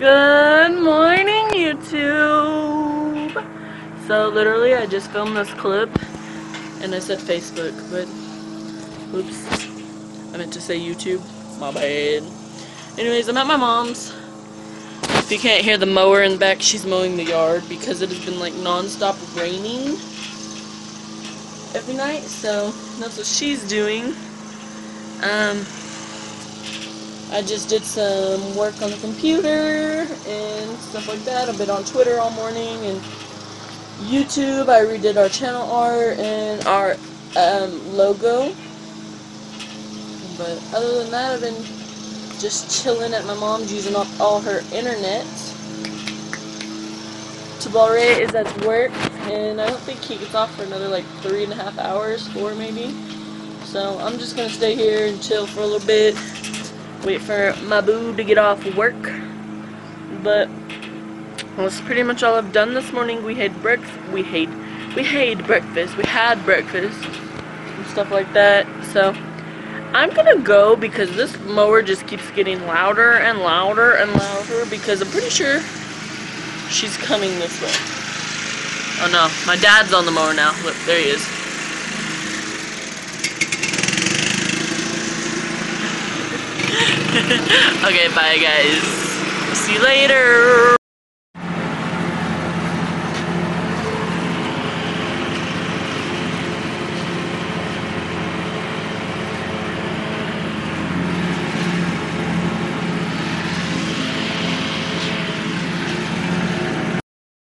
Good morning, YouTube. So literally, I just filmed this clip, and I said Facebook, but oops, I meant to say YouTube. My bad. Anyways, I'm at my mom's. If you can't hear the mower in the back, she's mowing the yard because it has been like non-stop raining every night. So that's what she's doing. Um, I just did some work on the computer and stuff like that. I've been on Twitter all morning and YouTube. I redid our channel art and our um, logo. But other than that, I've been just chilling at my mom's using up all her internet. Tabare is at work and I don't think he gets off for another like three and a half hours, four maybe. So I'm just gonna stay here and chill for a little bit wait for my boo to get off work. But that's pretty much all I've done this morning. We had breakfast. We had we had breakfast. We had breakfast and stuff like that. So I'm gonna go because this mower just keeps getting louder and louder and louder because I'm pretty sure she's coming this way. Oh no, my dad's on the mower now. Look, there he is. okay, bye guys. See you later.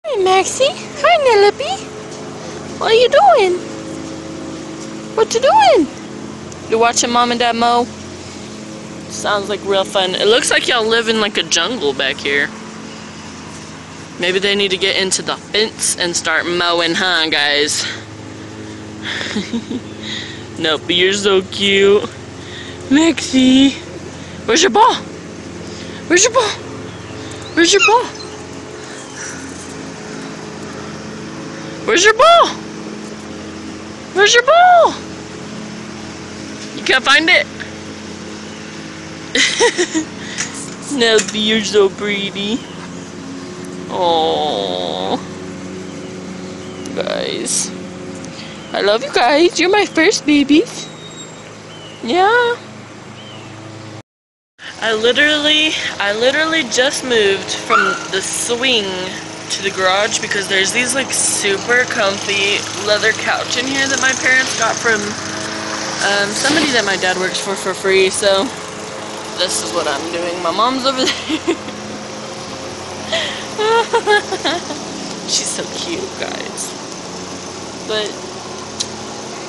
Hey, Maxie. Hi, Nellaby. What are you doing? What you doing? You watching mom and dad mow? Sounds like real fun. It looks like y'all live in like a jungle back here. Maybe they need to get into the fence and start mowing, huh, guys? nope, but you're so cute. Maxie! Where's your ball? Where's your ball? Where's your ball? Where's your ball? Where's your ball? You can't find it? No, you're so pretty. Oh, guys, I love you guys. You're my first babies. Yeah. I literally, I literally just moved from the swing to the garage because there's these like super comfy leather couch in here that my parents got from um, somebody that my dad works for for free. So this is what I'm doing. My mom's over there. She's so cute, guys. But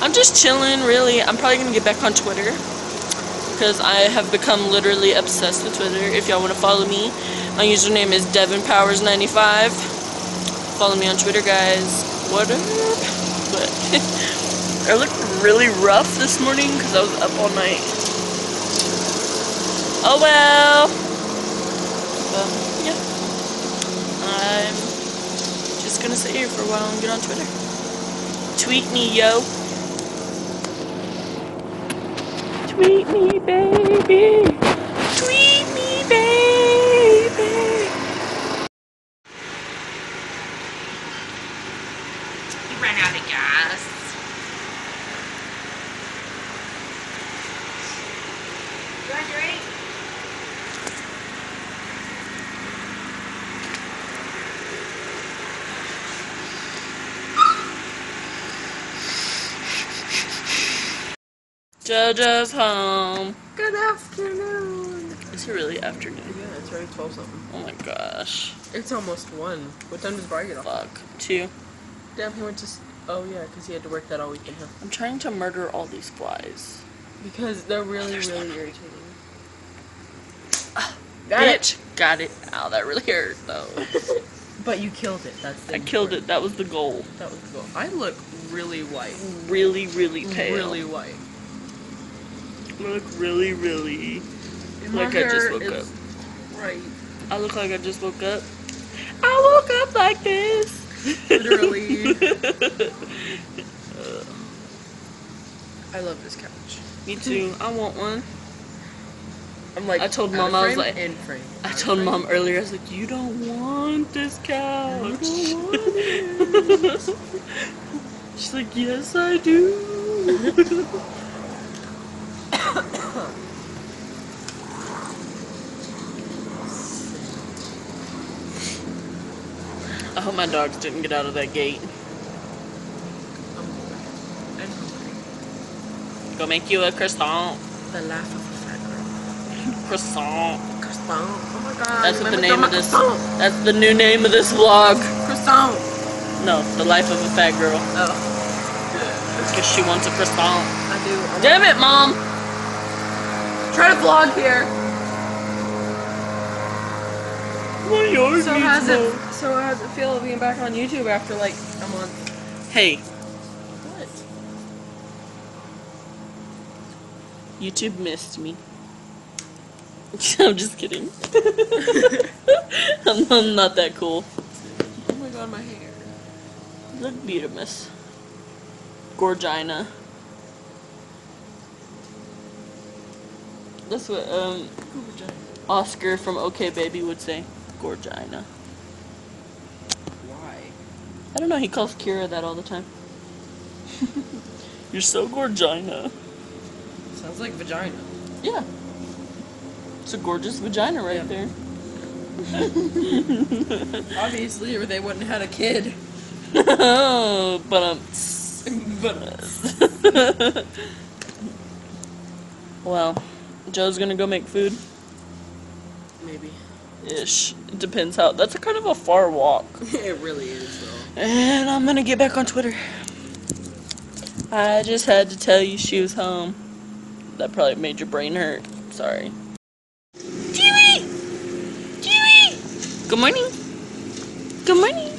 I'm just chilling, really. I'm probably gonna get back on Twitter because I have become literally obsessed with Twitter. If y'all want to follow me, my username is DevanPowers95. Follow me on Twitter, guys. What up? But I look really rough this morning because I was up all night. Oh well. Well, yeah. I'm just gonna sit here for a while and get on Twitter. Tweet me, yo. Tweet me, baby. Tweet me, baby. You ran out of gas. You want to drink? JoJo's home. Good afternoon. Is it really afternoon? Yeah, it's already 12 something. Oh my gosh. It's almost 1. What time does Brian get off? Fuck. Two. Damn, he went to. Oh, yeah, because he had to work that all weekend, huh? I'm trying to murder all these flies. Because they're really, there's really one. irritating. Ah, Got it. Got it. Ow, that really hurt though. But you killed it. That's the I killed it. That was the goal. That was the goal. I look really white. Really, really pale. Really white. I look really, really. And Like I just woke up. Right. I look like I just woke up. I woke up like this. Literally. I love this couch. Me too. I want one. I'm like, I told Mom, I was like- in frame. I told frame. mom earlier, I was like, you don't want this couch. Want She's like, yes, I do. I hope my dogs didn't get out of that gate. I'm bored. And hungry. Go make you a croissant. The laugh of a fat girl. Croissant. Croissant. Oh my god. That's the name of this. Croissant. That's the new name of this vlog. croissant. No, the life of a fat girl. Oh, Because she wants a croissant. I do. I Damn it, mom! Try to vlog here. My yard So needs more. So how's it feel being back on YouTube after like a month? Hey, What? YouTube missed me. I'm just kidding. I'm, I'm not that cool. Oh my god, my hair. Look beautiful. Gorgina. That's what um Oscar from OK Baby would say. Gorgina. Why? I don't know, he calls Kira that all the time. You're so gorgina. Sounds like vagina. Yeah. It's a gorgeous vagina right Yeah. there. Obviously, or they wouldn't have had a kid. but um but Well, Joe's gonna go make food. maybe. Ish. It depends how that's a kind of a far walk. it really is though. And I'm gonna get back on Twitter. I just had to tell you she was home. That probably made your brain hurt. Sorry. Chewy! Chewy! Good morning. Good morning.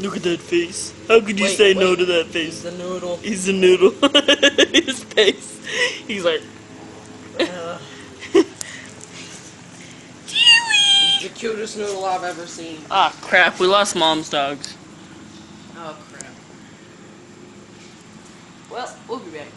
Look at that face. How could you Wait, say no to that He's face? the noodle. He's a noodle. His face. He's like, Uh, the cutest noodle I've ever seen. ah, crap. We lost mom's dogs. Oh crap. Well, we'll be back.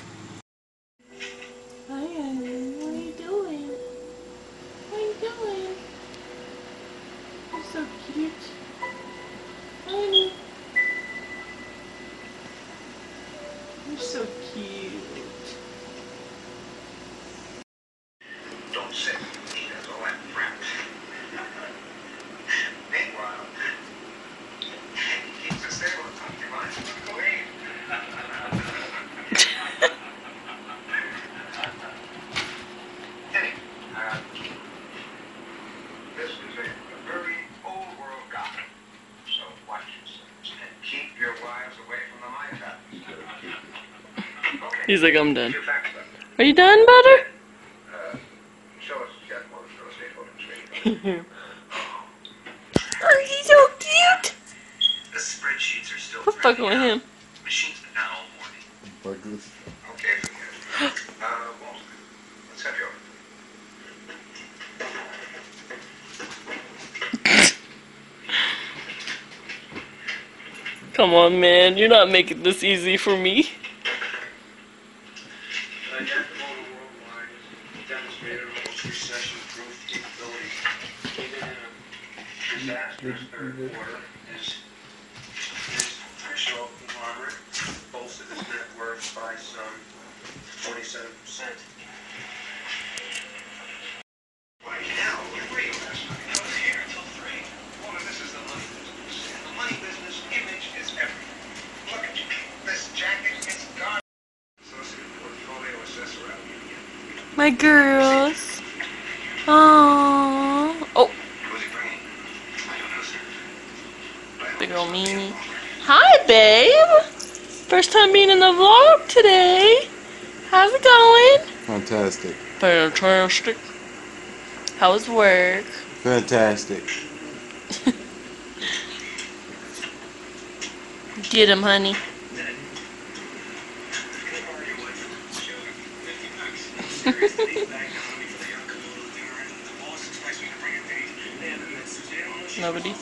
He's like, I'm done. Are you done, Butter? Oh, he's so cute. The spreadsheets are still Quit fucking with him. Machines morning. Okay, Come on, man. You're not making this easy for me. A disastrous third quarter, his, his official conglomerate bolstered his net worth by some 47 percent. Why hell? little meanie. Hi, babe. First time being in the vlog today. How's it going? Fantastic. Fantastic. How was work? Fantastic. Get him, honey. Nobody.